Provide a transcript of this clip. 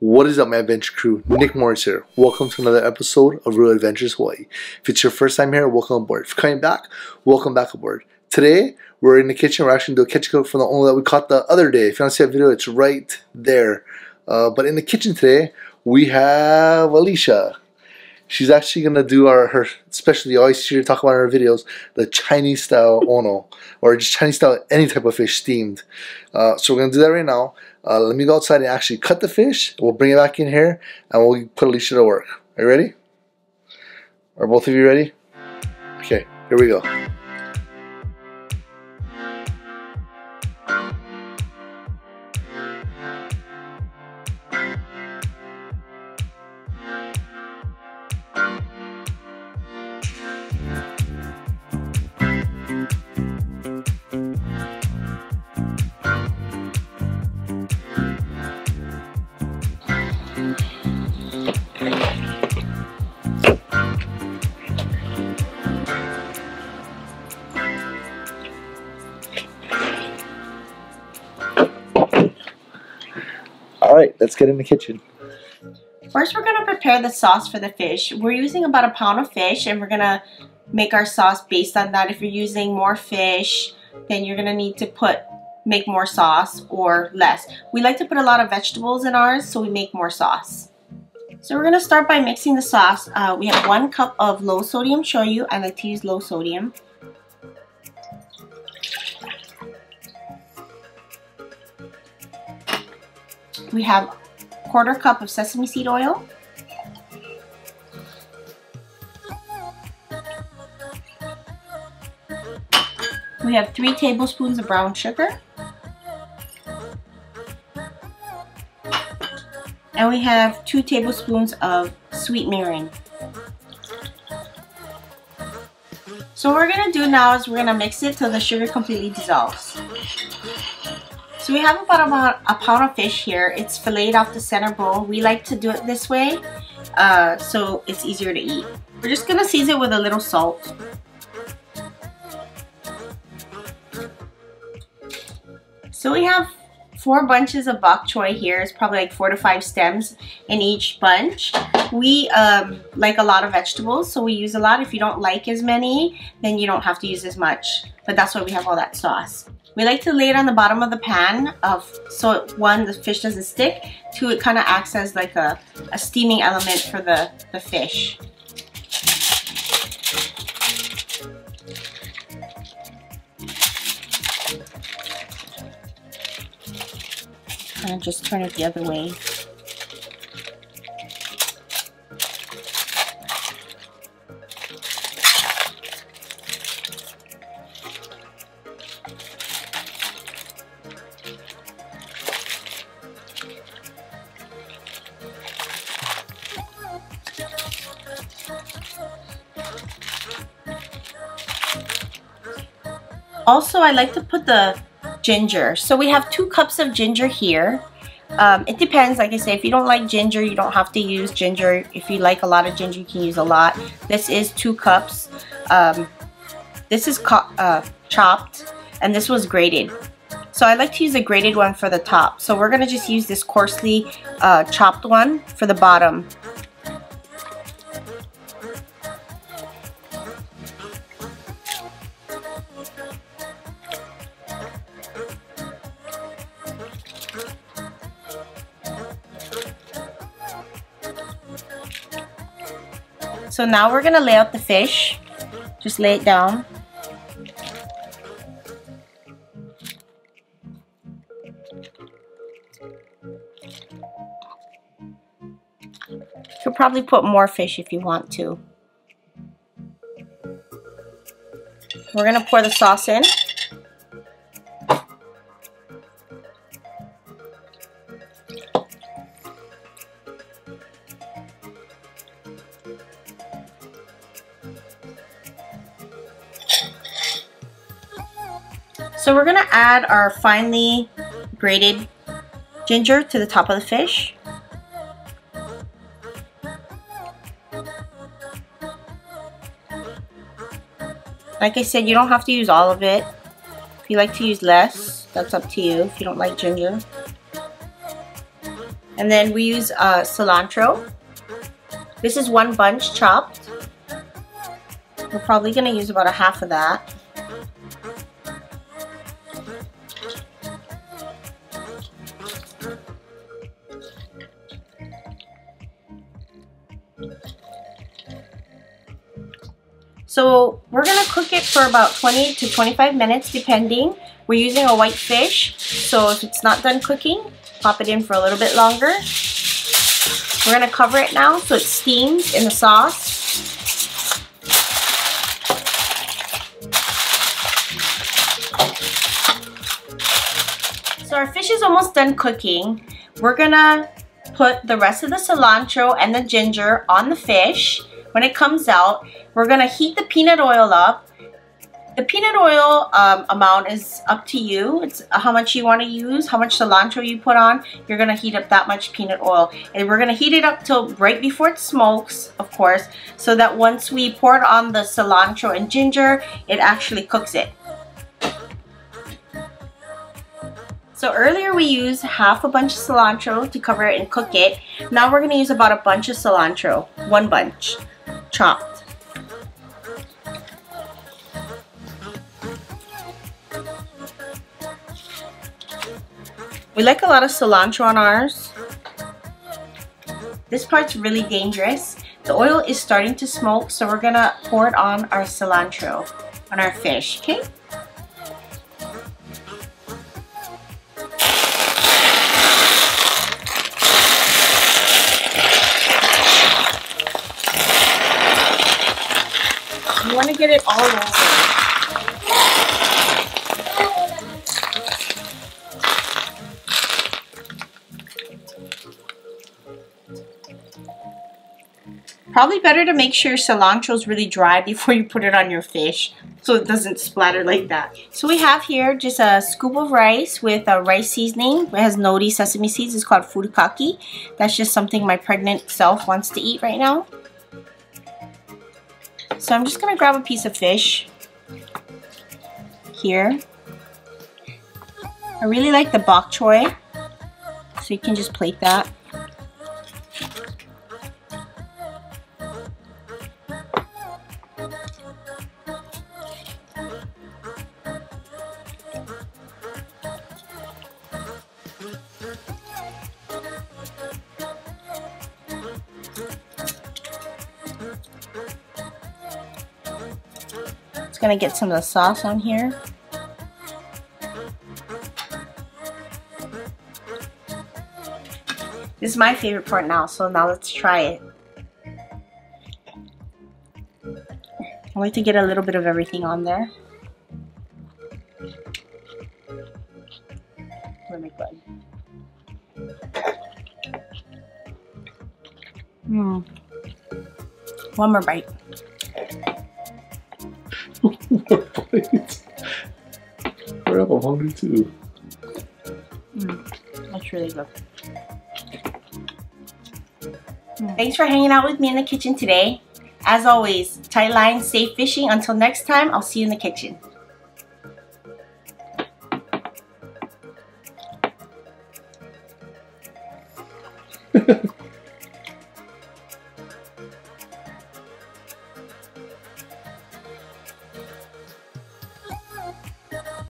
What is up, my adventure crew? Nick Morris here. Welcome to another episode of Real Adventures Hawaii. If it's your first time here, welcome aboard. If you're coming back, welcome back aboard. Today, we're in the kitchen. We're actually doing a kitchen cook from the ono that we caught the other day. If you want to see that video, it's right there. Uh, but in the kitchen today, we have Alisha. She's actually gonna do our her especially you always her talk about in her videos the Chinese style ono or just Chinese style any type of fish steamed. Uh, so we're gonna do that right now. Uh, let me go outside and actually cut the fish. We'll bring it back in here and we'll put Alisha to work. Are you ready? Are both of you ready? Okay, here we go. Let's get in the kitchen. First, we're going to prepare the sauce for the fish. We're using about a pound of fish and we're going to make our sauce based on that. If you're using more fish, then you're going to need to put make more sauce or less. We like to put a lot of vegetables in ours, so we make more sauce. So we're going to start by mixing the sauce. Uh, we have one cup of low sodium shoyu. I like to use low sodium. We have quarter cup of sesame seed oil. We have three tablespoons of brown sugar. And we have two tablespoons of sweet mirin. So what we're gonna do now is we're gonna mix it till the sugar completely dissolves. So we have about, a pound of fish here. It's filleted off the center bowl. We like to do it this way uh, so it's easier to eat. We're just gonna season it with a little salt. So we have four bunches of bok choy here. It's probably like four to five stems in each bunch. We um, like a lot of vegetables, so we use a lot. If you don't like as many, then you don't have to use as much. But that's why we have all that sauce. We like to lay it on the bottom of the pan of so one, the fish doesn't stick, two, it kind of acts as like a, a steaming element for the, the fish. Kind of just turn it the other way. Also, I like to put the ginger. So we have two cups of ginger here. Um, it depends, like I say, if you don't like ginger, you don't have to use ginger. If you like a lot of ginger, you can use a lot. This is two cups. Um, this is uh, chopped, and this was grated. So I like to use a grated one for the top. So we're going to just use this coarsely uh, chopped one for the bottom. So now we're gonna lay out the fish. Just lay it down. You could probably put more fish if you want to. We're gonna pour the sauce in. So we're gonna add our finely grated ginger to the top of the fish. Like I said, you don't have to use all of it. If you like to use less, that's up to you if you don't like ginger. And then we use uh, cilantro. This is one bunch chopped. We're probably to use about a half of that. So we're gonna cook it for about 20 to 25 minutes depending. We're using a white fish, so if it's not done cooking, pop it in for a little bit longer. We're gonna cover it now so it steams in the sauce. So our fish is almost done cooking. We're gonna put the rest of the cilantro and the ginger on the fish. When it comes out, we're gonna heat the peanut oil up. The peanut oil um, amount is up to you. It's how much you wanna use, how much cilantro you put on. You're gonna heat up that much peanut oil. And we're gonna heat it up till right before it smokes, of course, so that once we pour it on the cilantro and ginger, it actually cooks it. So earlier we used half a bunch of cilantro to cover it and cook it. Now we're going to use about a bunch of cilantro. One bunch. Chopped. We like a lot of cilantro on ours. This part's really dangerous. The oil is starting to smoke, so we're gonna pour it on our cilantro, on our fish, okay? Get it all over. Probably better to make sure your cilantro is really dry before you put it on your fish so it doesn't splatter like that. So we have here just a scoop of rice with a rice seasoning. It has nori sesame seeds. It's called furikake. That's just something my pregnant self wants to eat right now. So I'm just to grab a piece of fish here. I really like the bok choy, so you can just plate that. Just gonna get some of the sauce on here. This is my favorite part now, so now let's try it. I like to get a little bit of everything on there. Mmm. One more bite. Bites. Hurry up, I'm hungry too. Mm, that's really good. Mm. Thanks for hanging out with me in the kitchen today. As always, tight lines, safe fishing. Until next time, I'll see you in the kitchen.